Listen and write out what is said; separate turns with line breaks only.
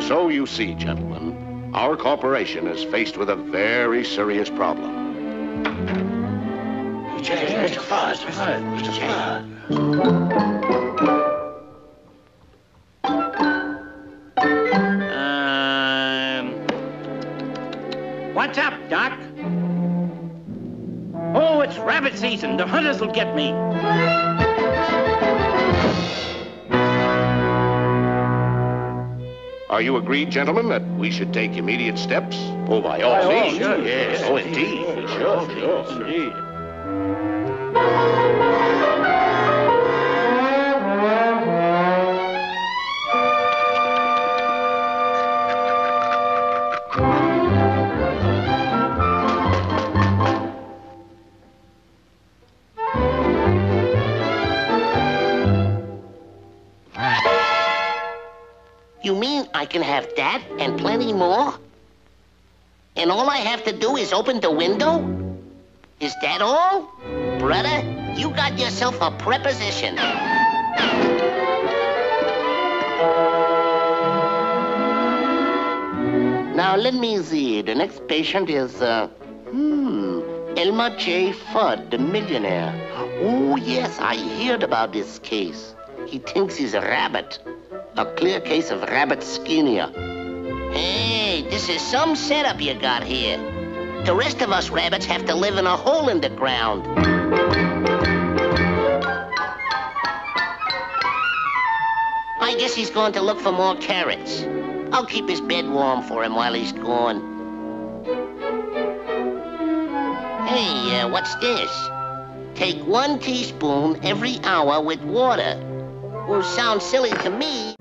And so you see, gentlemen, our corporation is faced with a very serious problem.
Mr. Mr.
Um, what's up, Doc? Oh, it's rabbit season. The hunters will get me.
Are you agreed, gentlemen, that we should take immediate steps? Oh, by all means. Yes. Oh, indeed. We should. Yes.
Indeed.
You mean I can have that and plenty more? And all I have to do is open the window? Is that all? Brother, you got yourself a preposition. Now, let me see. The next patient is, uh, hmm, Elmer J. Fudd, the millionaire. Oh, yes, I heard about this case. He thinks he's a rabbit. A clear case of rabbit skinnier. Hey, this is some setup you got here. The rest of us rabbits have to live in a hole in the ground. I guess he's going to look for more carrots. I'll keep his bed warm for him while he's gone. Hey, uh, what's this? Take one teaspoon every hour with water. Well, sounds silly to me.